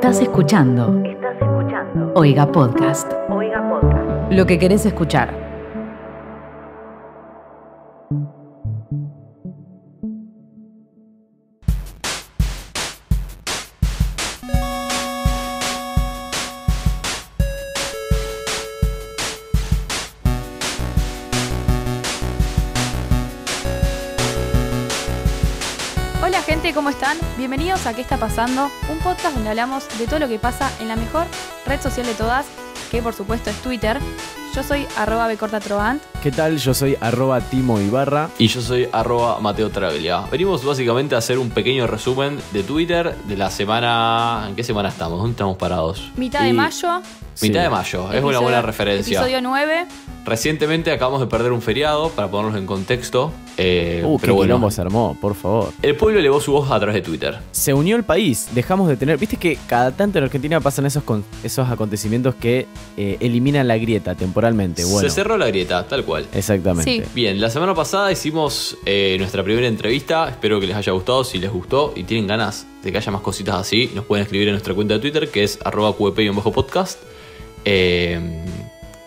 Estás escuchando. Estás escuchando. Oiga Podcast. Oiga Podcast. Lo que querés escuchar. Bienvenidos a ¿Qué está pasando? Un podcast donde hablamos de todo lo que pasa en la mejor red social de todas, que por supuesto es Twitter. Yo soy arroba becortatrovant. ¿Qué tal? Yo soy arroba Timo Ibarra. Y yo soy arroba Mateo Traglia. Venimos básicamente a hacer un pequeño resumen de Twitter de la semana... ¿En qué semana estamos? ¿Dónde estamos parados? Mitad de Y- Mitad Sí. de mayo, es una buena referencia. Episodio 9. Recientemente acabamos de perder un feriado, para ponernos en contexto. eh, Uh, qué pero bueno, quilombo se armó, por favor. el pueblo elevó su voz a través de Twitter. Se unió el país, dejamos de tener... Viste que cada tanto en Argentina pasan esos, con- esos acontecimientos que eh, eliminan la grieta temporalmente. Bueno, Se cerró la grieta, tal cual. exactamente. Sí. Bien, la semana pasada hicimos eh, nuestra primera entrevista. Espero que les haya gustado. Si les gustó y tienen ganas de que haya más cositas así, nos pueden escribir en nuestra cuenta de Twitter, que es arroba QEP-podcast. Eh,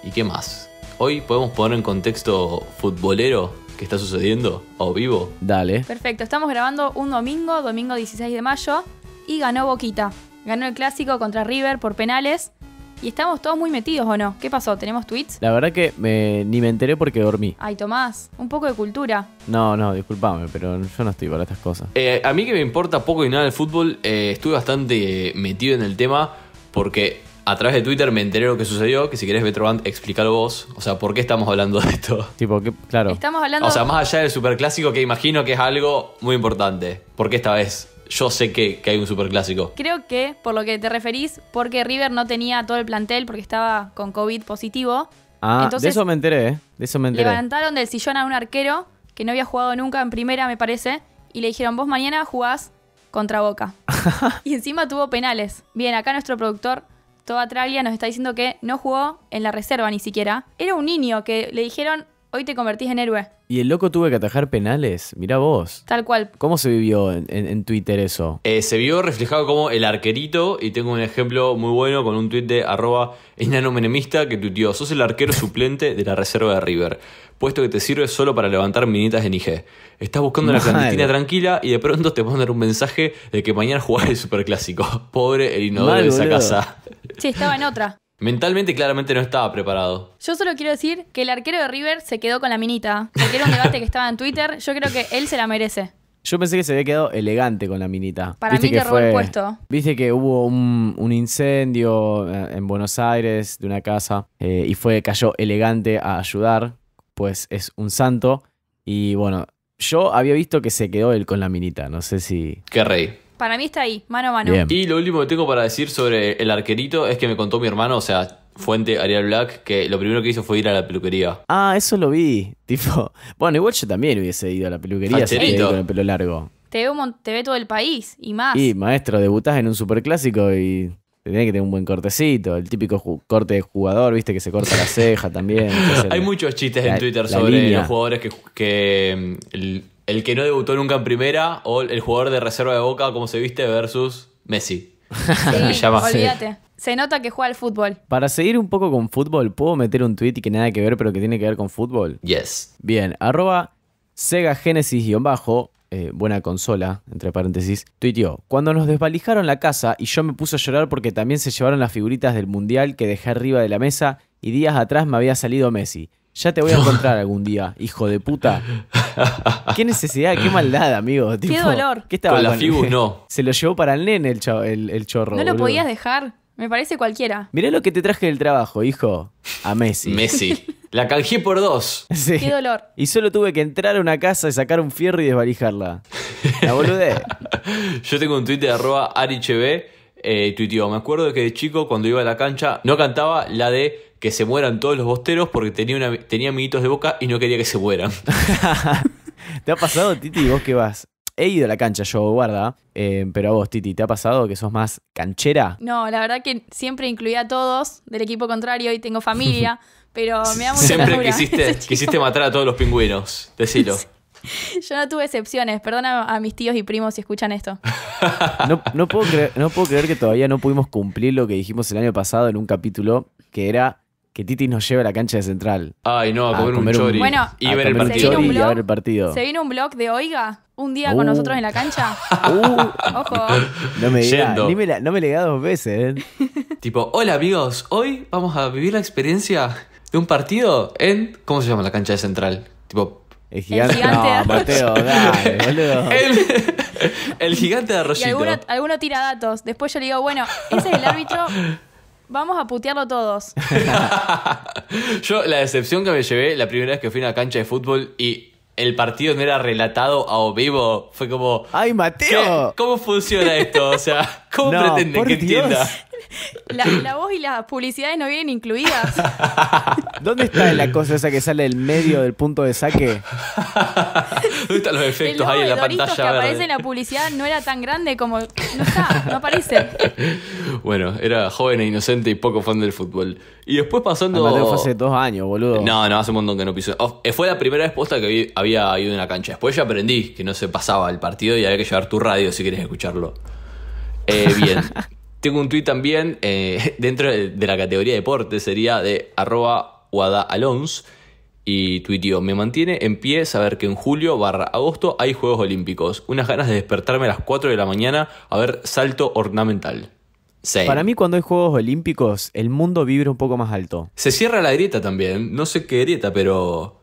¿Y qué más? Hoy podemos poner en contexto futbolero que está sucediendo o vivo. Dale. Perfecto, estamos grabando un domingo, domingo 16 de mayo, y ganó Boquita. Ganó el clásico contra River por penales. Y estamos todos muy metidos, ¿o no? ¿Qué pasó? ¿Tenemos tweets? La verdad que me- ni me enteré porque dormí. Ay, Tomás, un poco de cultura. No, no, discúlpame, pero yo no estoy para estas cosas. Eh, a mí que me importa poco y nada el fútbol, eh, estuve bastante eh, metido en el tema porque a través de Twitter me enteré lo que sucedió. Que si querés, Betroband, explícalo vos. O sea, ¿por qué estamos hablando de esto? Tipo, que, claro. Estamos hablando... O sea, más allá del superclásico, que imagino que es algo muy importante. Porque esta vez yo sé que, que hay un superclásico. Creo que, por lo que te referís, porque River no tenía todo el plantel porque estaba con COVID positivo, Ah, entonces- de eso me enteré, ¿eh? De eso me enteré. levantaron del sillón a un arquero que no había jugado nunca en primera, me parece, y le dijeron, vos mañana jugás contra Boca. y encima tuvo penales. Bien, acá nuestro productor, Toba Traglia, nos está diciendo que no jugó en la reserva ni siquiera. Era un niño que le dijeron, hoy te convertís en héroe. Y el loco tuve que atajar penales. Mirá vos. Tal cual. ¿Cómo se vivió en, en- en Twitter eso? Eh, se vio reflejado como el arquerito, y tengo un ejemplo muy bueno con un tuit de arroba enano menemista que tuiteó, sos el arquero suplente de la reserva de River, puesto que te sirve solo para levantar minitas en IG. Estás buscando una clandestina tranquila y de pronto te mandan un mensaje de que mañana jugás el superclásico. Pobre el inodoro Mal, de esa boludo. casa. Sí, estaba en otra. Mentalmente claramente no estaba preparado. Yo solo quiero decir que el arquero de River se quedó con la minita. Porque era un debate que estaba en Twitter. Yo creo que él se la merece. Yo pensé que se había quedado elegante con la minita. Para mí que robó el puesto. Viste que hubo un, un incendio eh, en Buenos Aires de una casa eh, y fue, cayó elegante a ayudar, pues es un santo. Y bueno, yo había visto que se quedó él con la minita, no sé si... Qué rey. Para mí está ahí, mano a mano. Bien. Y lo último que tengo para decir sobre el arquerito es que me contó mi hermano, o sea, fuente Ariel Black, que lo primero que hizo fue ir a la peluquería. Ah, eso lo vi. Tipo, bueno, igual yo también hubiese ido a la peluquería si ido con el pelo largo. Te ve, un te ve todo el país y más. Y maestro, debutás en un superclásico y tenés que tener un buen cortecito, el típico corte de jugador, viste que se corta la ceja también. Hay muchos chistes la- en Twitter sobre línea. los jugadores que, que mm, el, el que no debutó nunca en primera o el jugador de reserva de Boca, como se viste, versus Messi. Sí, me llama. olvídate. Se nota que juega al fútbol. Para seguir un poco con fútbol, ¿puedo meter un tweet que nada que ver, pero que tiene que ver con fútbol? Yes. Bien, arroba Sega Genesis-bajo, eh, buena consola, entre paréntesis, tuiteó, cuando nos desvalijaron la casa y yo me puse a llorar porque también se llevaron las figuritas del mundial que dejé arriba de la mesa y días atrás me había salido Messi. Ya te voy a encontrar algún día, hijo de puta. Qué necesidad, qué maldad, amigo. Tipo, dolor. ¿qué estaba Con la Figus no. Se lo llevó para el nene el, cho- el, el chorro. no lo boludo. podías dejar. Me parece cualquiera. Mirá lo que te traje del trabajo, hijo. A Messi. Messi. La canjeé por dos. Sí. Qué dolor. Y solo tuve que entrar a una casa y sacar un fierro y desvalijarla. La boludez. Yo tengo un tweet de arroba arichb, eh, tuiteó, me acuerdo de que de chico cuando iba a la cancha no cantaba la de que se mueran todos los bosteros porque tenía, una, tenía amiguitos de boca y no quería que se mueran. ¿Te ha pasado, Titi, vos que vas? He ido a la cancha yo, guarda. eh, pero a vos, Titi, ¿te ha pasado que sos más canchera? No, la verdad que siempre incluía a todos del equipo contrario y tengo familia, pero me da mucha Siempre quisiste, quisiste matar a todos los pingüinos, decilo. Yo no tuve excepciones. Perdona a mis tíos y primos si escuchan esto. No, no puedo creer, no puedo creer que todavía no pudimos cumplir lo que dijimos el año pasado en un capítulo, que era que Titi nos lleve a la cancha de Central. Ay, no, a A comer, comer un un- chori. Bueno, y a ver el partido. y a ver el partido. Se viene un blog de Oiga un día Uh. con nosotros en la cancha. Uh, Ojo. no me diga, Yendo. ni me la- no me le dos veces. ¿eh? Tipo, hola amigos, hoy vamos a vivir la experiencia de un partido en. ¿Cómo se llama la cancha de Central? Tipo, El gigante. gigante de no, Arroyo. Mateo, dale, boludo. el, el gigante de Y Arroyito. alguno, alguno tira datos. Después yo le digo, bueno, ese es el árbitro. Vamos a putearlo todos. Yo, la decepción que me llevé la primera vez que fui a una cancha de fútbol y el partido no era relatado a vivo, fue como. ¡Ay, ¿qué? Mateo! ¿Cómo funciona esto? O sea, ¿cómo No, pretenden que Dios. entienda? La, la voz y las publicidades no vienen incluidas. ¿Dónde está la cosa esa que sale del medio del punto de saque? ¿Dónde están los El efectos logo ahí en la Doritos pantalla que aparece en la publicidad no era tan grande como. No está, no aparece. Bueno, era joven e inocente y poco fan del fútbol. Y después pasando. Mateo fue hace dos años, boludo. No, no, hace un montón que no piso. Oh, eh, fue la primera vez posta que vi- había ido a una cancha. Después ya aprendí que no se pasaba el partido y había que llevar tu radio si quieres escucharlo. Eh, bien. Tengo un tuit también eh, dentro de, de la categoría deporte, sería de arroba guadaalons. Y tuiteó, me mantiene en pie saber que en julio barra agosto hay Juegos Olímpicos. Unas ganas de despertarme a las 4 de la mañana a ver salto ornamental. Same. Para mí, cuando hay Juegos Olímpicos, el mundo vibra un poco más alto. Se cierra la grieta también. No sé qué grieta, pero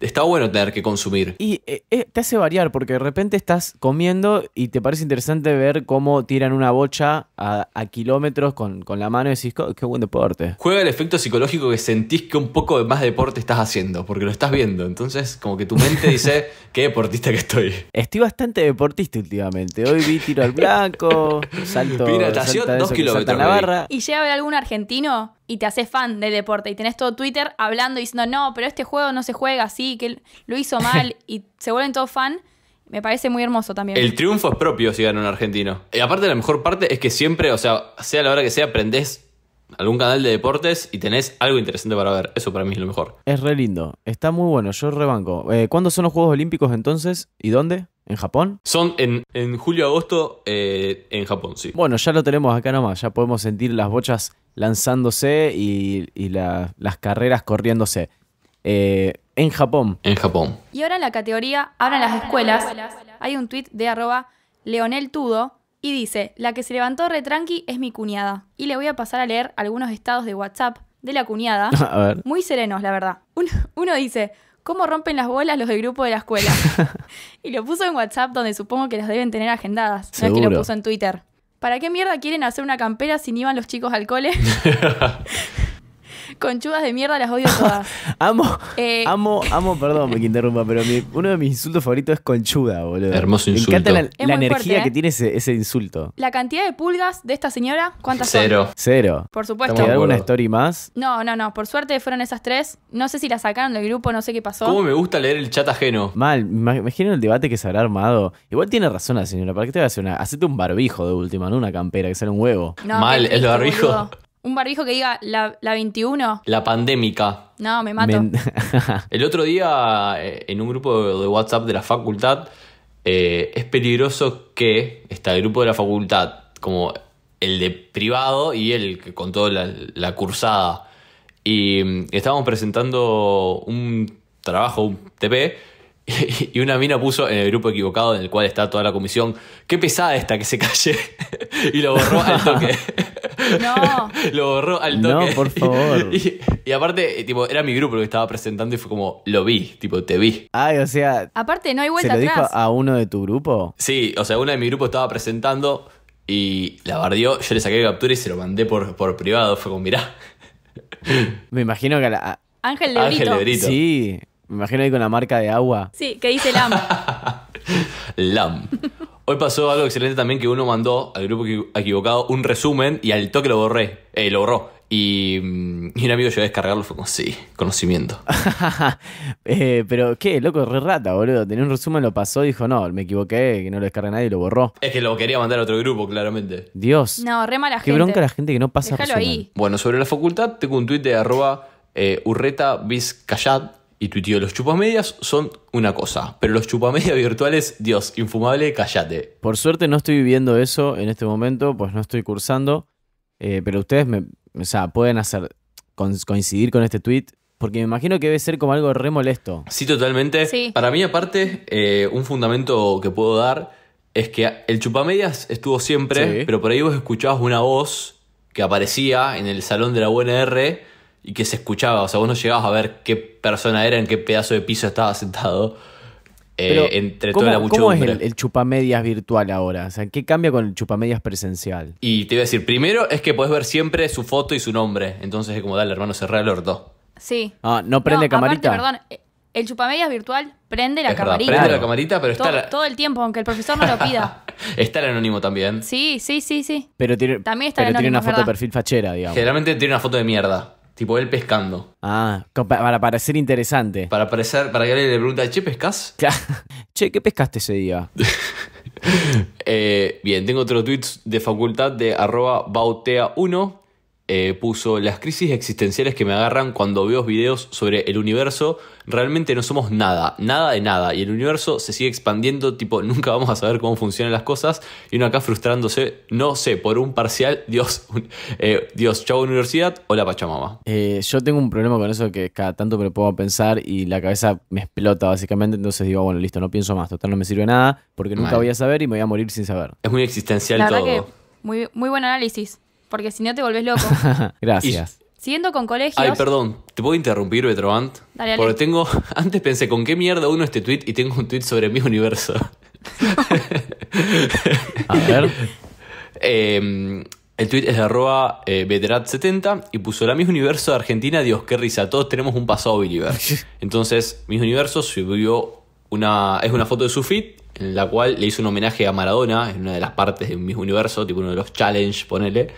está bueno tener que consumir. Y eh, eh, te hace variar, porque de repente estás comiendo y te parece interesante ver cómo tiran una bocha a, a kilómetros con, con la mano y decís, "Co- qué buen deporte. Juega el efecto psicológico que sentís que un poco de más deporte estás haciendo, porque lo estás viendo. Entonces, como que tu mente dice, qué deportista que estoy. Estoy bastante deportista últimamente. Hoy vi tiro al blanco, salto, salta dos kilómetros la barra. Y llega a ver algún argentino y te haces fan del deporte y tenés todo Twitter hablando y diciendo, no, pero este juego no se juega así, que lo hizo mal y se vuelven todos fan. Me parece muy hermoso también. El triunfo es propio si gana un argentino. Y aparte, la mejor parte es que siempre, o sea, sea la hora que sea, aprendés algún canal de deportes y tenés algo interesante para ver. Eso para mí es lo mejor. Es re lindo. Está muy bueno, yo rebanco. Eh, ¿Cuándo son los Juegos Olímpicos entonces? ¿Y dónde? ¿En Japón? Son en, en julio-agosto eh, en Japón, sí. Bueno, ya lo tenemos acá nomás. Ya podemos sentir las bochas lanzándose y, y la- las carreras corriéndose. Eh, en Japón. En Japón. Y ahora en la categoría Abran las escuelas, hay un tweet de arroba Leonel Tudo y dice, la que se levantó retranqui es mi cuñada. Y le voy a pasar a leer algunos estados de WhatsApp de la cuñada, A ver. muy serenos, la verdad. Uno, uno dice, ¿cómo rompen las bolas los del grupo de la escuela? y lo puso en WhatsApp donde supongo que las deben tener agendadas. No es que Seguro. lo puso en Twitter. ¿Para qué mierda quieren hacer una campera si ni iban los chicos al cole? Conchudas de mierda las odio todas. Amo, Eh, amo, amo, perdón que interrumpa, pero mi- uno de mis insultos favoritos es conchuda, boludo. Hermoso Me encanta la, insulto. Energía fuerte, ¿eh? que tiene ese, ese insulto. La cantidad de pulgas de esta señora, ¿cuántas Cero. son? Cero. Por supuesto. Estamos ¿Queda de alguna story más? No, no, no. Por suerte fueron esas tres. No sé si la sacaron del grupo, no sé qué pasó. ¿Cómo me gusta leer el chat ajeno? Mal, me imagino el debate que se habrá armado. Igual tiene razón la señora, ¿para qué te va a hacer una? Hacete un barbijo de última, no una campera, que sale un huevo. No, Mal, qué ¿es lo triste, barbijo? boludo. Un barbijo que diga la, la 21. La pandémica. No, me mato. El otro día, eh, en un grupo de WhatsApp de la facultad, eh, es peligroso que está el grupo de la facultad, como el de privado y el que contó la, la cursada. Y mm, estábamos presentando un trabajo, un TP, y una mina puso en el grupo equivocado en el cual está toda la comisión, qué pesada esta que se calle. y lo borró al toque. No. lo borró al No, toque. por favor. Y, y aparte, eh, tipo, era mi grupo lo que estaba presentando y fue como, lo vi, tipo, te vi. Ay, o sea, Aparte, no hay ¿se vuelta dijo atrás. a uno de tu grupo? Sí, o sea, una de mi grupo estaba presentando y la bardió, yo le saqué captura y se lo mandé por, por privado. Fue como, mirá, Me imagino que a la... Ángel de Ángel Brito. de Brito. Sí, me imagino ahí con la marca de agua. Sí, que dice Lam. LAM. Hoy pasó algo excelente también que uno mandó al grupo equi- equivocado un resumen y al toque lo borré, eh, lo borró. Y, mm, y un amigo llegó a descargarlo, fue como, sí, conocimiento. Eh, pero qué, loco, re rata, boludo. Tenía un resumen, lo pasó, dijo, no, me equivoqué, que no lo descarga nadie y lo borró. Es que lo quería mandar a otro grupo, claramente. Dios. No, re mala qué gente. bronca la gente que no pasa Déjalo resumen. ahí. Bueno, sobre la facultad tengo un tuit de arroba eh, urreta y tuiteó, los chupamedias son una cosa, pero los chupamedias virtuales, Dios, infumable, cállate. Por suerte no estoy viviendo eso en este momento, pues no estoy cursando. eh, pero ustedes me, o sea, pueden hacer con- coincidir con este tweet. Porque me imagino que debe ser como algo re molesto. Sí, totalmente. Sí. Para mí, aparte, eh, un fundamento que puedo dar es que el chupamedias estuvo siempre, Sí. pero por ahí vos escuchabas una voz que aparecía en el salón de la UNR y que se escuchaba. O sea, vos no llegabas a ver qué persona era, en qué pedazo de piso estaba sentado. eh, Pero, entre ¿cómo, toda la cómo es muchedumbre. el, el chupamedias virtual ahora? O sea, ¿qué cambia con el chupamedias presencial? Y te iba a decir, primero es que podés ver siempre su foto y su nombre. Entonces es como, dale, hermano, cerrá el orto. Sí. Ah, ¿no prende No, camarita? Aparte, perdón, el chupamedias virtual prende la Es verdad, camarita. prende Claro. la camarita, pero está, todo, la- todo el tiempo, aunque el profesor no lo pida. está el anónimo también. Sí, sí, sí, sí. Pero tiene, También está pero el tiene una foto de perfil fachera, digamos. Generalmente tiene una foto de mierda. Tipo él pescando. Ah, para parecer interesante. Para parecer, para que alguien le pregunte, che, pescas? Claro. Che, ¿qué pescaste ese día? Eh, bien, tengo otro tweet de facultad de arroba bautea1. Eh, puso las crisis existenciales que me agarran cuando veo videos sobre el universo. Realmente no somos nada, nada de nada. Y el universo se sigue expandiendo, tipo, nunca vamos a saber cómo funcionan las cosas. Y uno acá frustrándose, no sé, por un parcial, Dios, un- eh, Dios, chau universidad, hola Pachamama. Eh, yo tengo un problema con eso que cada tanto me lo puedo pensar y la cabeza me explota básicamente. Entonces digo, bueno, listo, no pienso más. Total, no me sirve nada porque nunca Mal. voy a saber y me voy a morir sin saber. Es muy existencial La todo. que muy, muy buen análisis. Porque si no te volvés loco. Gracias. Siguiendo con colegios. Ay, perdón, ¿te puedo interrumpir, Betrovant? Dale, dale. Porque tengo. Antes pensé con qué mierda uno este tweet y tengo un tweet sobre mi universo. A ver. Eh, el tweet es de arroba eh, veterat70 y puso la misma universo de Argentina, Dios, qué risa, todos tenemos un pasado believer. Entonces, mis universo subió una. es una foto de su feed en la cual le hizo un homenaje a Maradona, en una de las partes de mis universo, tipo uno de los challenge, ponele.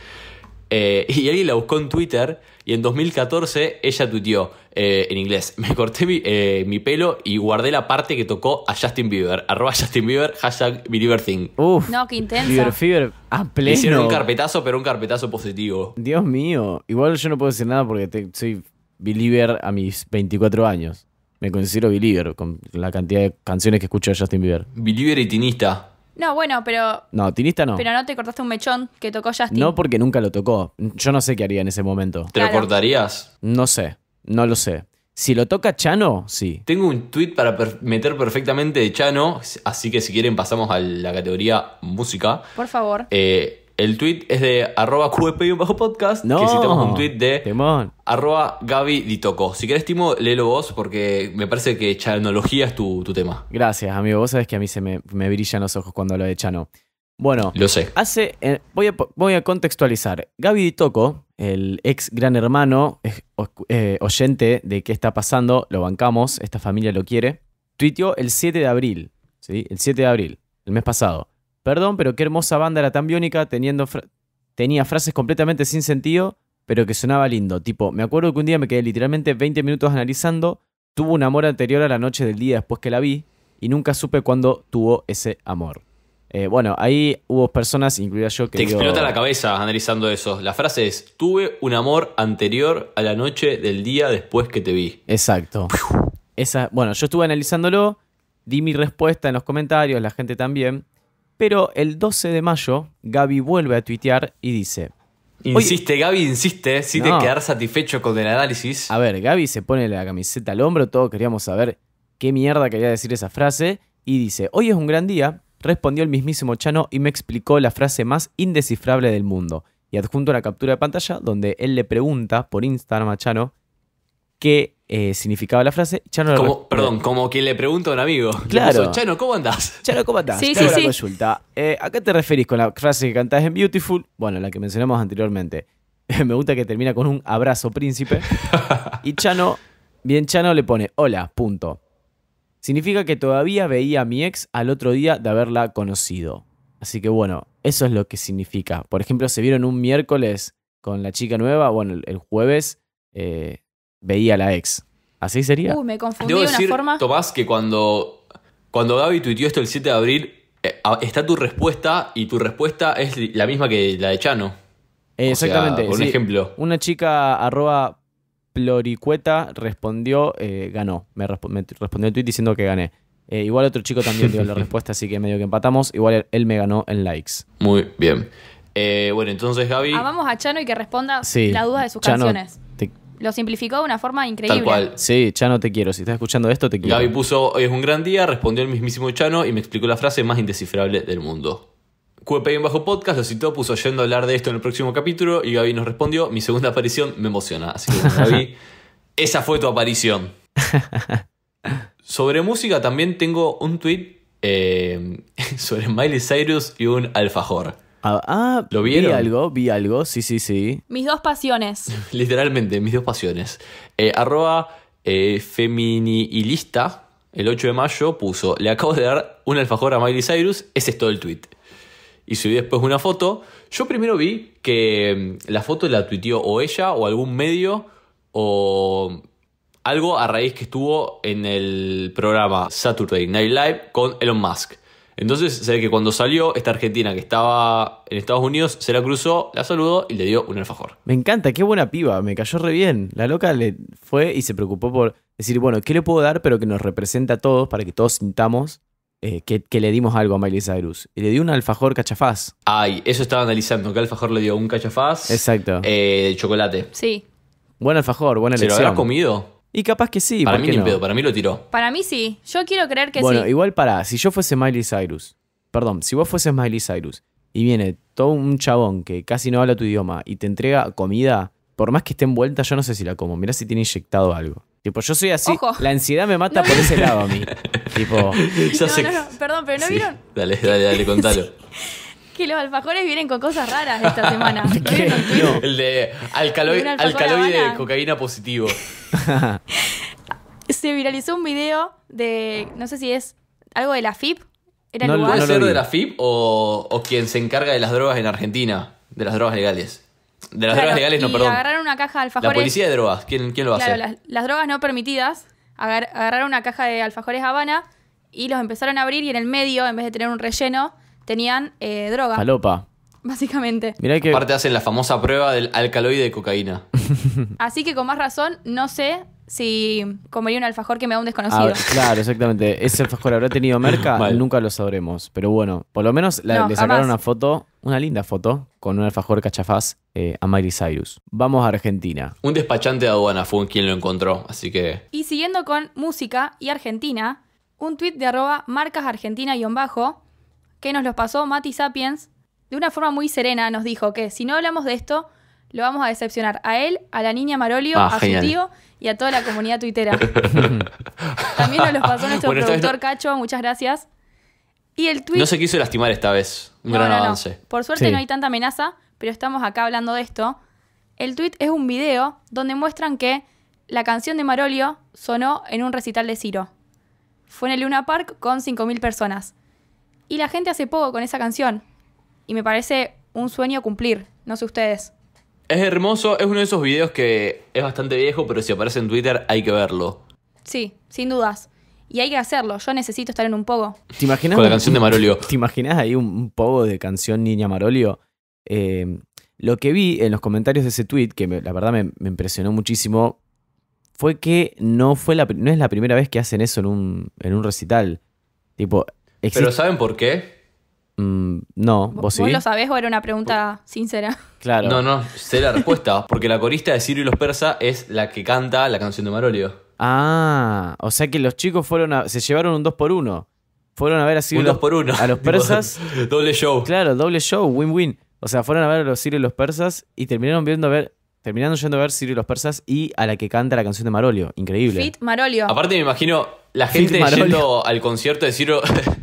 Eh, y alguien la buscó en Twitter y en 2014 ella tuiteó eh, en inglés, me corté mi, eh, mi pelo y guardé la parte que tocó a Justin Bieber, arroba Justin Bieber, hashtag Believer Thing. Uf. No, qué intensa. Fever Fever a Le pleno. hicieron un carpetazo, pero un carpetazo positivo. Dios mío. Igual yo no puedo decir nada porque te- soy believer a mis 24 años. Me considero believer con la cantidad de canciones que escucho de Justin Bieber. Believer y tinista. No, bueno, pero, No, tinista no. pero no te cortaste un mechón que tocó Justin. No porque nunca lo tocó. Yo no sé qué haría en ese momento. ¿Te lo cortarías? No sé. No lo sé. Si lo toca Chano, sí. Tengo un tweet para per- meter perfectamente de Chano, así que si quieren pasamos a la categoría música. Por favor. Eh, el tweet es de arroba bajo podcast, No. que citamos un tweet de Temón. arroba Gaby Ditoco. Si querés, Timo, léelo vos porque me parece que chanología es tu, tu tema. Gracias, amigo. Vos sabés que a mí se me, me brillan los ojos cuando hablo de Chano. Bueno, Lo sé. hace. eh, voy, a, po- voy a contextualizar. Gaby Di Toco, el ex gran hermano, eh, oyente de qué está pasando, lo bancamos, esta familia lo quiere. Tuiteó el 7 de abril. ¿sí? El 7 de abril, el mes pasado. Perdón, pero qué hermosa banda era tan biónica, teniendo fra- tenía frases completamente sin sentido, pero que sonaba lindo. Tipo, me acuerdo que un día me quedé literalmente 20 minutos analizando. Tuvo un amor anterior a la noche del día después que la vi, y nunca supe cuándo tuvo ese amor. Eh, bueno, ahí hubo personas, incluida yo, que Te digo- explota la cabeza analizando eso. La frase es, tuve un amor anterior a la noche del día después que te vi. Exacto. Esa, bueno, yo estuve analizándolo, di mi respuesta en los comentarios, la gente también. Pero el 12 de mayo, Gaby vuelve a tuitear y dice: Insiste, Gaby, insiste, sin No. te quedar satisfecho con el análisis. A ver, Gaby se pone la camiseta al hombro, todos queríamos saber qué mierda quería decir esa frase. Y dice: Hoy es un gran día. Respondió el mismísimo Chano y me explicó la frase más indescifrable del mundo. Y adjunto una captura de pantalla donde él le pregunta por Instagram a Chano qué eh, significaba la frase. Chano Como, perdón, como quien le pregunta a un amigo. Claro. puso, Chano, ¿cómo andás? Chano, ¿cómo estás? Sí, hago sí, la sí. consulta. Eh, ¿A qué te referís con la frase que cantás en Beautiful? Bueno, la que mencionamos anteriormente. Me gusta que termina con un abrazo príncipe. Y Chano, bien Chano le pone, hola, punto. Significa que todavía veía a mi ex al otro día de haberla conocido. Así que bueno, eso es lo que significa. Por ejemplo, se vieron un miércoles con la chica nueva, bueno, el, el jueves eh, veía a la ex. ¿Así sería? Uy, me confundí Debo de una decir, forma. Tomás, que cuando, cuando Gaby tuiteó esto el 7 de abril, eh, está tu respuesta y tu respuesta es la misma que la de Chano. Eh, sea, Exactamente. por un sí. ejemplo. Una chica arroba Ploricueta respondió, eh, ganó. Me, respo- me respondió el tweet diciendo que gané. Eh, igual otro chico también dio la respuesta, así que medio que empatamos. Igual él, él me ganó en likes. Muy bien. Eh, bueno, entonces Gaby, Amamos a Chano y que responda Sí. la duda de sus Chano, canciones. Lo simplificó de una forma increíble. tal cual. sí, ya no te quiero. Si estás escuchando esto, te quiero. Gaby puso, hoy es un gran día, respondió el mismísimo Chano y me explicó la frase más indescifrable del mundo. QP bajo podcast lo citó, puso yendo a hablar de esto en el próximo capítulo y Gaby nos respondió, mi segunda aparición me emociona. Así que bueno, Gaby, esa fue tu aparición. Sobre música también tengo un tweet eh, sobre Miley Cyrus y un alfajor. Ah, ah, ¿Lo Vi algo, vi algo. Sí, sí, sí. Mis dos pasiones. Literalmente, mis dos pasiones. Eh, arroba eh, feminilista, el 8 de mayo, puso, le acabo de dar un alfajor a Miley Cyrus, ese es todo el tweet. Y subí después una foto. Yo primero vi que mm, la foto la tuiteó o ella o algún medio o algo a raíz que estuvo en el programa Saturday Night Live con Elon Musk. Entonces se ve que cuando salió, esta argentina que estaba en Estados Unidos se la cruzó, la saludó y le dio un alfajor. Me encanta, qué buena piba, me cayó re bien. La loca le fue y se preocupó por decir, bueno, ¿qué le puedo dar pero que nos represente a todos para que todos sintamos eh, que, que le dimos algo a Miley Cyrus? Y le dio un alfajor cachafaz. Ay, eso estaba analizando, que alfajor le dio un cachafaz Exacto. eh, de chocolate. Sí. Buen alfajor, buena ¿Se lo elección. habrá comido? Y capaz que sí, para ¿por mí ni no? pedo, para mí lo tiró. Para mí sí. Yo quiero creer que Bueno, sí. igual para, si yo fuese Miley Cyrus, perdón, si vos fueses Miley Cyrus y viene todo un chabón que casi no habla tu idioma y te entrega comida, por más que esté envuelta, yo no sé si la como. Mirá si tiene inyectado algo. Tipo, yo soy así, Ojo. la ansiedad me mata por ese lado a mí. tipo, no, no, perdón, pero ¿no Sí. vieron Dale, dale, dale, contalo. que los alfajores vienen con cosas raras esta semana? ¿No ¿Qué? vieron? No. El de alcaloide, Habana. cocaína positivo. Se viralizó un video de, no sé si es algo de la FIP. Era el No, lugar. ¿Puede no lo ser de la FIP o, o quien se encarga de las drogas en Argentina? De las drogas legales. De las Claro, drogas legales, no, y perdón. agarraron una caja de La alfajores. policía de drogas, ¿quién, quién lo hace? Claro, las, las drogas no permitidas. agar- agarraron una caja de alfajores Habana y los empezaron a abrir y en el medio, en vez de tener un relleno, tenían eh, droga, falopa. básicamente. Mirá que. Aparte hacen la famosa prueba del alcaloide de cocaína. Así que con más razón, no sé si comería un alfajor que me da un desconocido. Ah, claro, exactamente. Ese alfajor habrá tenido merca, nunca lo sabremos. Pero bueno, por lo menos la- No, le sacaron jamás. una foto, una linda foto, con un alfajor cachafaz eh, a Miley Cyrus. Vamos a Argentina. Un despachante de aduana fue quien lo encontró, así que... Y siguiendo con música y Argentina, un tuit de arroba marcas argentina-bajo que nos los pasó Mati Sapiens de una forma muy serena. Nos dijo que si no hablamos de esto, lo vamos a decepcionar a él, a la niña Marolio, Ah, a genial. su tío y a toda la comunidad tuitera. También nos los pasó nuestro Bueno, productor no- Cacho, muchas gracias. Y el tuit... No se quiso lastimar esta vez. Un No, gran no, no. avance. Por suerte Sí. no hay tanta amenaza, pero estamos acá hablando de esto. El tweet es un video donde muestran que la canción de Marolio sonó en un recital de Ciro. Fue en el Luna Park con 5.000 personas. Y la gente hace poco con esa canción. Y me parece un sueño cumplir. No sé ustedes. Es hermoso, es uno de esos videos que es bastante viejo, pero si aparece en Twitter hay que verlo. Sí, sin dudas. Y hay que hacerlo. Yo necesito estar en un pogo. ¿Te imaginas? Con la canción de Marolio. ¿Te imaginas ahí un, un poco de canción Niña Marolio? Eh, lo que vi en los comentarios de ese tweet, que me- la verdad me, me impresionó muchísimo, fue que no, fue la, no es la primera vez que hacen eso en un, en un recital. Tipo, existe- Pero ¿saben por qué? Mm, no, ¿Vos, vos sí. vos lo sabés o era una pregunta sincera? Claro. No, no, sé la respuesta. Porque la corista de Ciro y los Persa es la que canta la canción de Marolio. Ah, o sea que los chicos fueron a, se llevaron un 2 por 1 Fueron a ver a Ciro Un y los- dos por uno. A los persas. Doble show. Claro, doble show, win-win. O sea, fueron a ver a los Ciro y los persas y terminaron viendo a ver, terminaron yendo a ver Ciro y los persas y a la que canta la canción de Marolio. Increíble. Fit Marolio. Aparte me imagino la Fit gente Marolio. yendo al concierto de Ciro,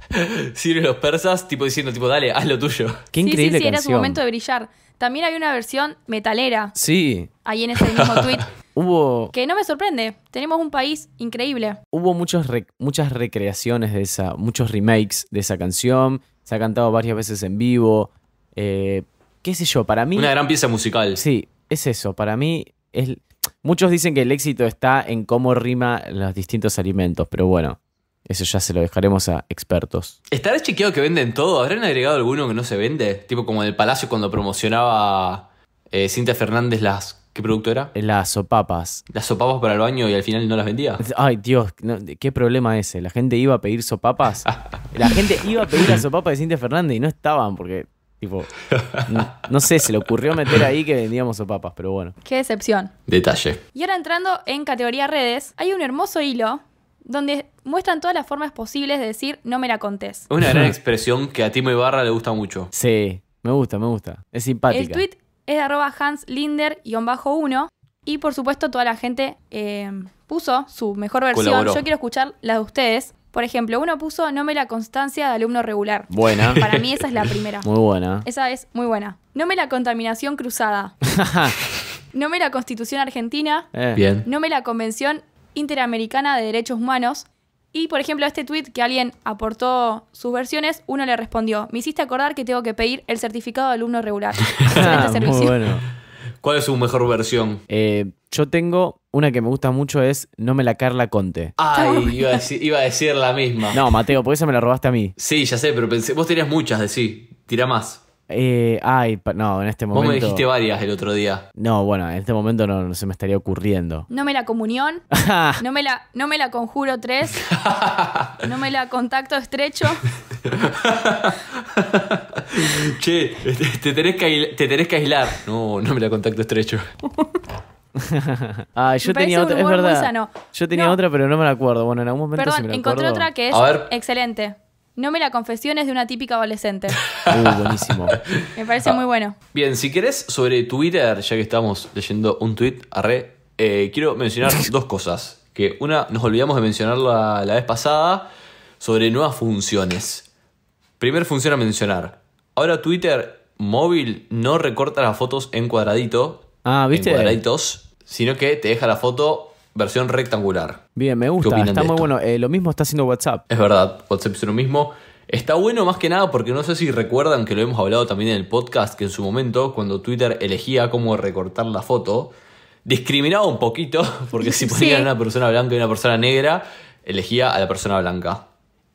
Ciro y los Persas, tipo diciendo, tipo, dale, haz lo tuyo. Qué sí, increíble sí, sí, era su momento de brillar. También había una versión metalera Sí, ahí en ese mismo tweet hubo, que no me sorprende. Tenemos un país increíble. hubo muchos rec- muchas recreaciones de esa, muchos remakes de esa canción. Se ha cantado varias veces en vivo. Eh, qué sé yo, para mí... Una gran pieza musical. Sí, es eso. Para mí, es, muchos dicen que el éxito está en cómo rima los distintos alimentos, pero bueno, eso ya se lo dejaremos a expertos. ¿Estará chequeado que venden todo? ¿Habrán agregado alguno que no se vende? Tipo como en el Palacio cuando promocionaba eh, Cintia Fernández las ¿Qué producto era? Las sopapas. Las sopapas para el baño y al final no las vendía. Ay, Dios, no, qué problema ese. La gente iba a pedir sopapas. La gente iba a pedir las sopapas de Cintia Fernández y no estaban porque, tipo, no, no sé, se le ocurrió meter ahí que vendíamos sopapas, pero bueno. Qué decepción. Detalle. Y ahora entrando en categoría redes, hay un hermoso hilo donde muestran todas las formas posibles de decir no me la contés. Una gran expresión que a Timo Ibarra le gusta mucho. Sí, me gusta, me gusta. Es simpática. El tweet es de arroba hanslinder-1 y por supuesto toda la gente eh, puso su mejor versión. Colaboró. Yo quiero escuchar la de ustedes. Por ejemplo, uno puso no me la constancia de alumno regular. Buena. Para mí esa es la primera. Muy buena. Esa es muy buena. No me la contaminación cruzada. No me la constitución argentina. Eh, Bien. No me la convención interamericana de derechos humanos. Y por ejemplo, a este tweet que alguien aportó sus versiones, uno le respondió: Me hiciste acordar que tengo que pedir el certificado de alumno regular. Excelente servicio. Muy bueno. ¿Cuál es su mejor versión? Eh, yo tengo una que me gusta mucho es No me la Carla Conte. Ay, iba a, decir, iba a decir la misma. No, Mateo, porque esa me la robaste a mí. Sí, ya sé, pero pensé, vos tenías muchas de sí. Tira más. Eh, ay, no, en este Vos momento. me dijiste varias el otro día. No, bueno, en este momento no, no se me estaría ocurriendo. No me la comunión. No me la, no me la conjuro tres. No me la contacto estrecho. Che, te, te tenés que, te tenés que aislar. No, no me la contacto estrecho. Ah, yo Me tenía otra, es verdad. sano. Yo tenía No. otra, pero no me la acuerdo. Bueno, en algún momento Perdón, me la encontré acuerdo. otra que es excelente. No me la confesiones de una típica adolescente. Uh, buenísimo. Me parece muy bueno. Bien, si querés sobre Twitter, ya que estamos leyendo un tweet, arre, eh, quiero mencionar dos cosas. Que una, nos olvidamos de mencionar la, la vez pasada, sobre nuevas funciones. Primer función a mencionar. Ahora Twitter móvil no recorta las fotos en cuadradito, Ah, ¿viste? en cuadraditos, sino que te deja la foto versión rectangular. Bien, me gusta. Está muy esto? bueno. Eh, lo mismo está haciendo WhatsApp. Es verdad, WhatsApp hizo lo mismo. Está bueno más que nada porque no sé si recuerdan que lo hemos hablado también en el podcast, que en su momento, cuando Twitter elegía cómo recortar la foto, discriminaba un poquito, porque si ponían Sí. una persona blanca y una persona negra, elegía a la persona blanca.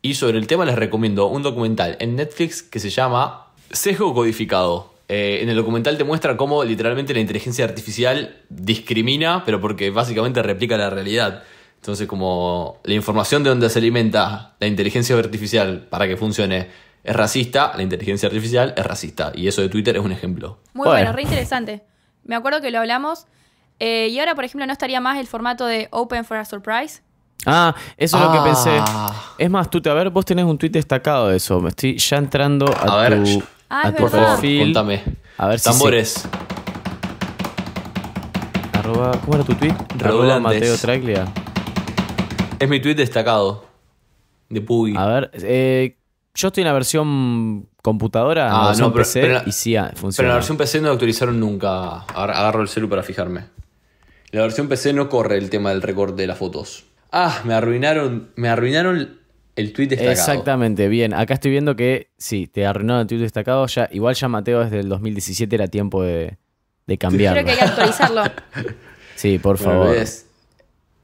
Y sobre el tema les recomiendo un documental en Netflix que se llama Sesgo Codificado. Eh, en el documental te muestra cómo literalmente la inteligencia artificial discrimina, pero porque básicamente replica la realidad. Entonces, como la información de donde se alimenta la inteligencia artificial para que funcione es racista, la inteligencia artificial es racista. Y eso de Twitter es un ejemplo. Muy Bueno. bueno, re interesante. Me acuerdo que lo hablamos. eh, y ahora, por ejemplo, no estaría más el formato de Open for a Surprise. Ah, eso es lo que Ah. pensé. Es más, tú, a ver, vos tenés un tweet destacado de eso. Me estoy ya entrando a, A ver. Ah, a es Por verdad. favor, perfil. contame. A ver si Tambores. Arroba- ¿Cómo era tu tweet? Arroba. Mateo Traglia. Es mi tweet destacado. De Puy. A ver, eh, yo estoy en la versión computadora, en la Ah, versión no, pero- PC, pero la- y sí, ah, Pero funciona. la versión PC no lo actualizaron nunca. Ahora agarro el celu para fijarme. La versión PC no corre el tema del recorte de las fotos. Ah, me arruinaron, me arruinaron el tweet destacado. Exactamente, bien. Acá estoy viendo que sí, te arruinaron el tweet destacado. Ya, igual ya Mateo desde el 2017 era tiempo de, de cambiarlo. Creo que hay que actualizarlo. Sí, por favor. lo, des-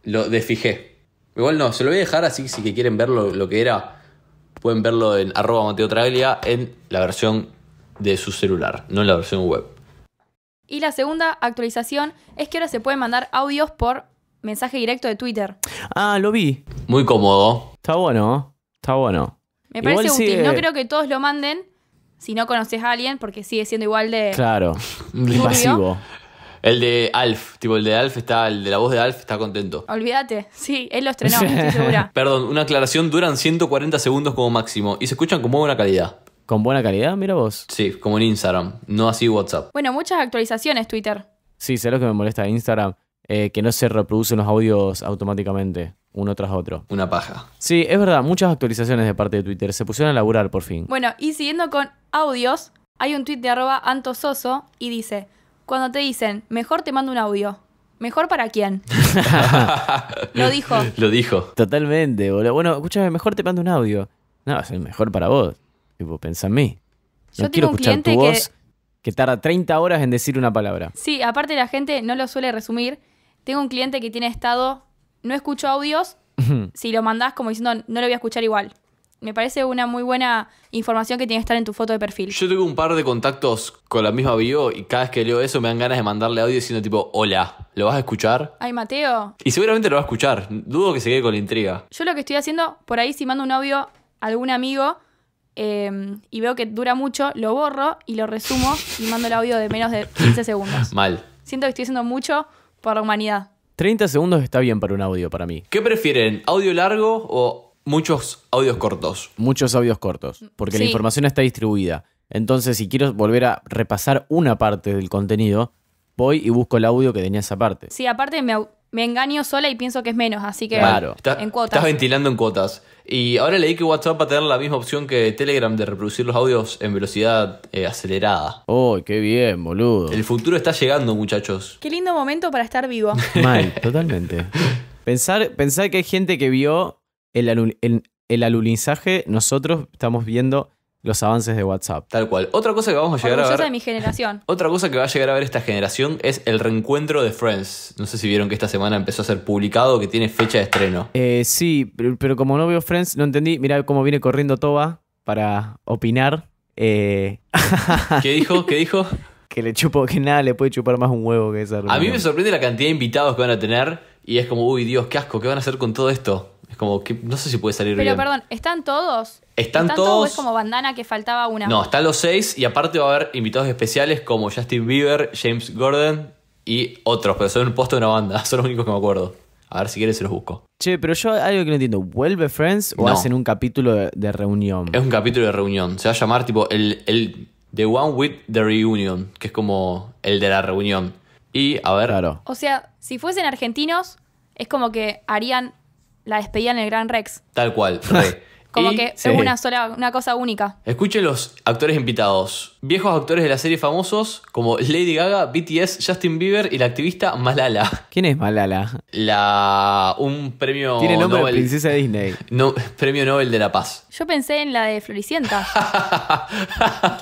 lo desfijé. Igual no, se lo voy a dejar así que si que quieren ver lo, lo que era, pueden verlo en arroba Mateo Traglia en la versión de su celular, no en la versión web. Y la segunda actualización es que ahora se pueden mandar audios por mensaje directo de Twitter. Ah, lo vi. Muy cómodo. Está bueno, está bueno. Me Igual parece útil. sigue- No creo que todos lo manden si no conoces a alguien, porque sigue siendo igual de. Claro. El de Alf, tipo el de Alf está, el de la voz de Alf está contento. Olvídate. Sí, él lo estrenó, estoy segura. Perdón, una aclaración, duran 140 segundos como máximo y se escuchan con muy buena calidad. Con buena calidad, mira vos. Sí, como en Instagram, no así WhatsApp. Bueno, muchas actualizaciones Twitter. Sí, sé lo que me molesta de Instagram, Eh, que no se reproducen los audios automáticamente, uno tras otro. Una paja. Sí, es verdad, muchas actualizaciones de parte de Twitter. Se pusieron a laburar por fin. Bueno, y siguiendo con audios, hay un tweet de arroba antososo y dice, cuando te dicen, mejor te mando un audio, ¿mejor para quién? lo dijo. Lo dijo. Totalmente, boludo. Bueno, escúchame, mejor te mando un audio. No, es mejor para vos. Tipo, pensá en mí. No Yo quiero tengo un escuchar tu cliente que- voz que... tarda 30 horas en decir una palabra. Sí, aparte la gente no lo suele resumir. Tengo un cliente que tiene estado, no escucho audios, si lo mandás como diciendo, no lo voy a escuchar igual. me parece una muy buena información que tiene que estar en tu foto de perfil. Yo tengo un par de contactos con la misma bio y cada vez que leo eso me dan ganas de mandarle audio diciendo tipo, hola, ¿lo vas a escuchar? Ay, Mateo, Y seguramente lo va a escuchar. Dudo que se quede con la intriga. yo lo que estoy haciendo, por ahí si mando un audio a algún amigo eh, y veo que dura mucho, lo borro y lo resumo y mando el audio de menos de 15 segundos. Mal. Siento que estoy haciendo mucho por la humanidad. 30 segundos está bien para un audio para mí. ¿Qué prefieren? ¿Audio largo o muchos audios cortos? Muchos audios cortos, porque la información está distribuida. Entonces, si quiero volver a repasar una parte del contenido, voy y busco el audio que tenía esa parte. Sí, aparte me, me engaño sola y pienso que es menos, así que Claro. Está- en cuotas. Estás ventilando en cuotas. Y ahora leí que WhatsApp va a tener la misma opción que Telegram de reproducir los audios en velocidad eh, acelerada. ¡Oh, qué bien, boludo! El futuro está llegando, muchachos. Qué lindo momento para estar vivo. Mal, totalmente. Pensar, pensar que hay gente que vio el, el, el alunizaje, nosotros estamos viendo los avances de WhatsApp. Tal cual. Otra cosa que vamos a llegar a Orgullosa de ver. mi generación. Otra cosa que va a llegar a ver esta generación es el reencuentro de Friends. No sé si vieron que esta semana empezó a ser publicado, que tiene fecha de estreno. Eh, sí, pero, pero como no veo Friends, no entendí. Mira cómo viene corriendo Toba para opinar. eh, ¿Qué dijo? ¿Qué dijo? que le chupo, que nada le puede chupar más un huevo que esa A mí me sorprende la cantidad de invitados que van a tener y es como, uy, Dios, qué asco, ¿qué van a hacer con todo esto? Es como, que no sé si puede salir Pero bien. perdón, ¿están todos? Están todos. todos- o es como bandana que faltaba una? No, están los seis y aparte va a haber invitados especiales como Justin Bieber, James Gordon y otros, pero son un posto de una banda, son los únicos que me acuerdo. A ver si quieres se los busco. Che, pero yo algo que no entiendo. ¿Vuelve Friends o No. hacen un capítulo de, de reunión? Es un capítulo de reunión, se va a llamar tipo el, el The One with the Reunion, que es como el de la reunión. Y, a ver, Claro. O sea, si fuesen argentinos, es como que harían la despedida en el Gran Rex. tal cual, re. Como Y- que sí. es una sola, una cosa única. Escuchen los actores invitados. Viejos actores de la serie famosos como Lady Gaga, BTS, Justin Bieber y la activista Malala. ¿Quién es Malala? La, un premio Tiene nombre Nobel, de princesa de Disney. no, premio Nobel de la Paz. Yo pensé en la de Floricienta,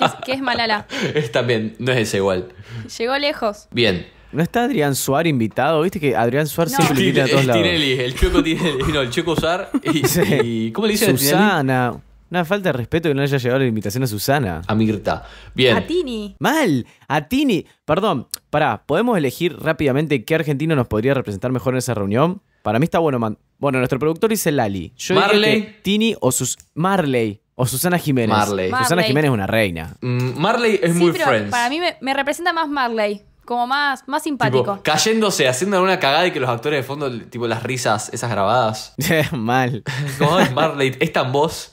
es, que es Malala. Es también, no es ese igual. Llegó lejos. Bien. ¿No está Adrián Suárez invitado? ¿Viste que Adrián Suárez No. siempre invita a todos lados? Tinelli, el Choco Tinelli, no, el Choco Usar y, Sí. y- ¿cómo le dicen? Susana. Una falta de respeto que no le haya llegado la invitación a Susana. A Mirta. Bien. A Tini. Mal, a Tini. Perdón, pará, ¿podemos elegir rápidamente qué argentino nos podría representar mejor en esa reunión? Para mí está bueno. man- Bueno, nuestro productor dice Lali. Yo diría Marley. que Tini o sus Marley o Susana Jiménez. Marley. Susana Marley. Jiménez es una reina. Mm, Marley es Sí, muy pero Friends. para mí me, me representa más Marley. Como más, más Tipo, simpático. cayéndose, haciendo alguna cagada y que los actores de fondo, tipo las risas, esas grabadas. Mal. Como, "Ay, Marley, es tan vos.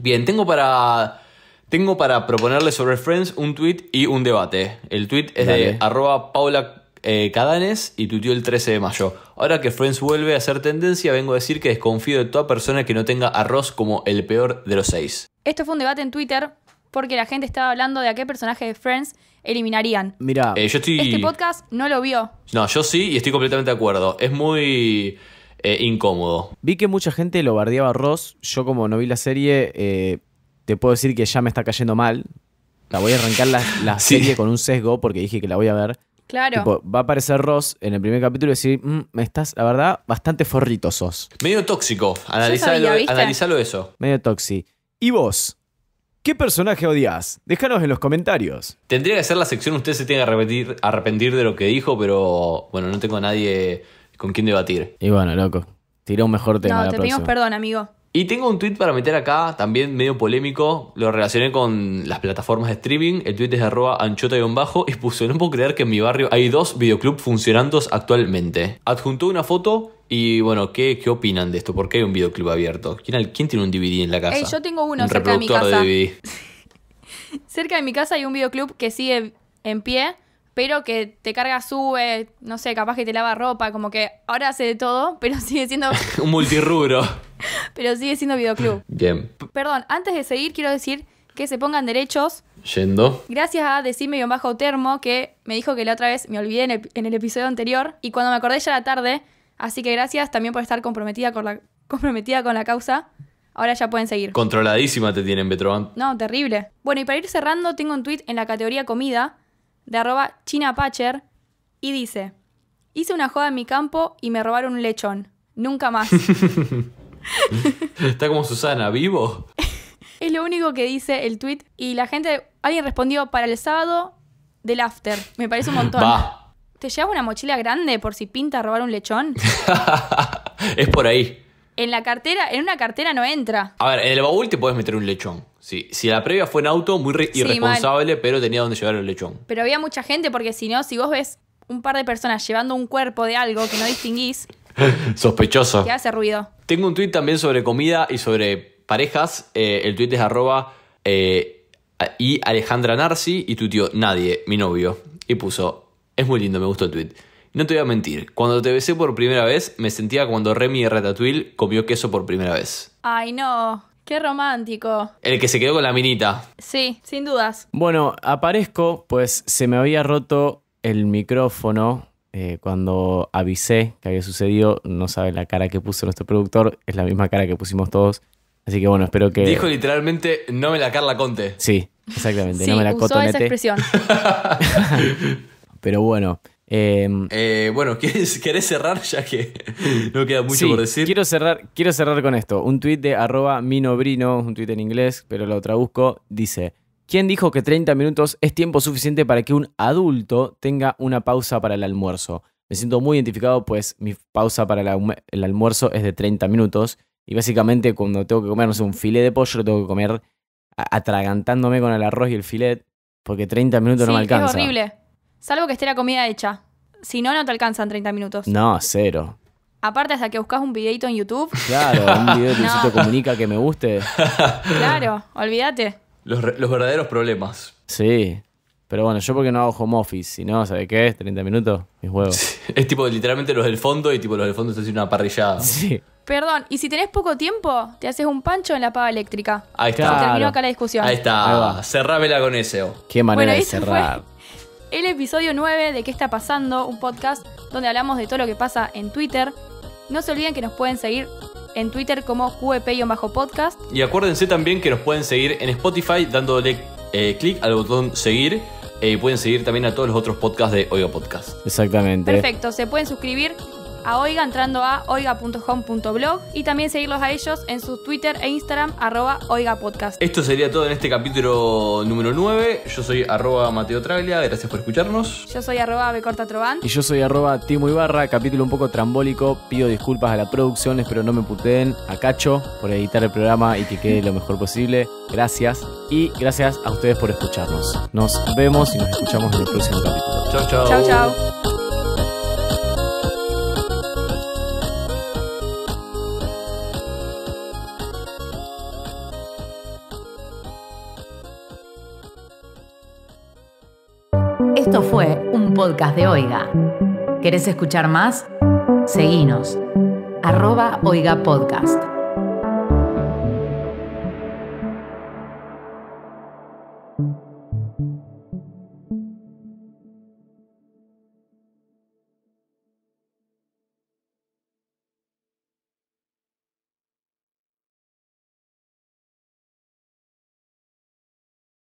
Bien, tengo para. Tengo para proponerle sobre Friends un tweet y un debate. El tweet es de arroba Paula eh, Cadanes y tuiteó el 13 de mayo. Ahora que Friends vuelve a ser tendencia, vengo a decir que desconfío de toda persona que no tenga arroz como el peor de los seis. Esto fue un debate en Twitter porque la gente estaba hablando de a qué personaje de Friends eliminarían. Mira, Eh, yo estoy. Este podcast no lo vio. No, yo sí y estoy completamente de acuerdo. Es muy eh, incómodo. vi que mucha gente lo bardeaba a Ross. Yo como no vi la serie, eh, te puedo decir que ya me está cayendo mal. La voy a arrancar la, la Sí. serie con un sesgo porque dije que la voy a ver. Claro. Tipo, va a aparecer Ross en el primer capítulo y decir, "Mm, me estás, la verdad, bastante forrito sos. Medio tóxico. Analizalo, analizalo eso. Medio toxi. ¿Y vos? ¿Qué personaje odias? Déjanos en los comentarios. Tendría que ser la sección usted se tiene que arrepentir, arrepentir de lo que dijo, pero bueno, no tengo a nadie con quien debatir. Y bueno, loco, tira un mejor tema no, la te pedimos perdón, amigo. Y tengo un tweet para meter acá, también medio polémico. Lo relacioné con las plataformas de streaming. El tweet es de arroba anchota-bajo y puso, no puedo creer que en mi barrio hay dos videoclubs funcionando actualmente. Adjuntó una foto y bueno, ¿qué, qué opinan de esto? ¿Por qué hay un videoclub abierto? ¿Quién, tiene un DVD en la casa? Ey, yo tengo uno un cerca de mi casa. DVD. Cerca de mi casa hay un videoclub que sigue en pie, pero que te carga, sube, no sé, capaz que te lava ropa, como que ahora hace de todo, pero sigue siendo, un multirrubro. pero sigue siendo videoclub. Bien, P- Perdón, antes de seguir quiero decir que se pongan derechos. yendo. Gracias a Decime bajo termo que me dijo que la otra vez me olvidé en el, en el episodio anterior y cuando me acordé ya era tarde. Así que gracias también por estar comprometida con la, comprometida con la causa. Ahora ya pueden seguir. Controladísima te tienen, Betroban. No, terrible. Bueno, y para ir cerrando, tengo un tweet en la categoría comida de arroba chinapacher y dice: Hice una joda en mi campo y me robaron un lechón. Nunca más. Está como Susana, vivo. Es lo único que dice el tweet. Y la gente, alguien respondió para el sábado del after. Me parece un montón. Va. ¿Te llevas una mochila grande por si pinta robar un lechón? es por ahí. En la cartera, en una cartera no entra. A ver, en el baúl te puedes meter un lechón. Sí, si la previa fue en auto, muy Sí, irresponsable, pero tenía donde llevar el lechón. Pero había mucha gente porque si no, si vos ves un par de personas llevando un cuerpo de algo que no distinguís, Sospechoso. te hace ruido. Tengo un tweet también sobre comida y sobre parejas. Eh, el tweet es arroba eh, y Alejandra Narci y tuiteó nadie, mi novio. Y puso, es muy lindo, me gustó el tweet. No te voy a mentir, cuando te besé por primera vez, me sentía cuando Remy de Ratatouille comió queso por primera vez. Ay, no. Qué romántico. El que se quedó con la minita. Sí, sin dudas. Bueno, aparezco, pues se me había roto el micrófono eh, cuando avisé que había sucedido. No sabe la cara que puso nuestro productor, es la misma cara que pusimos todos. Así que bueno, espero que. Dijo literalmente, no me la Carla Conte. Sí, exactamente. Sí, no me la usó esa expresión. Pero bueno. eh, Eh, bueno, ¿quieres, ¿querés cerrar ya que no queda mucho sí, por decir? Quiero cerrar, quiero cerrar con esto. Un tuit de arroba minobrino, un tuit en inglés, pero lo traduzco. Dice: ¿Quién dijo que 30 minutos es tiempo suficiente para que un adulto tenga una pausa para el almuerzo? Me siento muy identificado, pues mi pausa para el, almu- el almuerzo es de 30 minutos. Y básicamente, cuando tengo que comer, no sé, un filet de pollo, lo tengo que comer atragantándome con el arroz y el filet, porque 30 minutos no me alcanza. es horrible. Salvo que esté la comida hecha. Si no, no te alcanzan 30 minutos. No, cero. Aparte, hasta que buscas un videito en YouTube, Claro, un video de No. Luisito Comunica que me guste. claro, olvídate. Los, re- los verdaderos problemas. Sí. Pero bueno, yo porque no hago home office, si no, ¿sabe qué? 30 minutos, mis huevos. Es tipo literalmente los del fondo y tipo los del fondo están haciendo una parrillada. Sí. Perdón, y si tenés poco tiempo, te haces un pancho en la pava eléctrica. Ahí está. Claro. Terminó acá la discusión. Ahí Ahí está. va. Cerrámela con ese. oh. Qué manera Bueno, de ese fue cerrar. El episodio 9 de ¿Qué está pasando? Un podcast donde hablamos de todo lo que pasa en Twitter. No se olviden que nos pueden seguir en Twitter como QEP-podcast. Y acuérdense también que nos pueden seguir en Spotify dándole eh, clic al botón seguir. eh, y pueden seguir también a todos los otros podcasts de Oiga Podcast. Exactamente. Perfecto, se pueden suscribir a Oiga entrando a oiga.home.blog y también seguirlos a ellos en su Twitter e Instagram arroba oigapodcast. Esto sería todo en este capítulo número 9. Yo soy arroba Mateo Traglia. Gracias por escucharnos. Yo soy arroba becortatroban. Y yo soy arroba Timo Ibarra, capítulo un poco trambólico. Pido disculpas a la producción, espero no me puteen. A Cacho por editar el programa y que quede lo mejor posible. Gracias. Y gracias a ustedes por escucharnos. Nos vemos y nos escuchamos en el próximo capítulo. Chau, chau. Chau, chau. Podcast de Oiga. ¿Querés escuchar más? Seguinos. Arroba Oiga Podcast.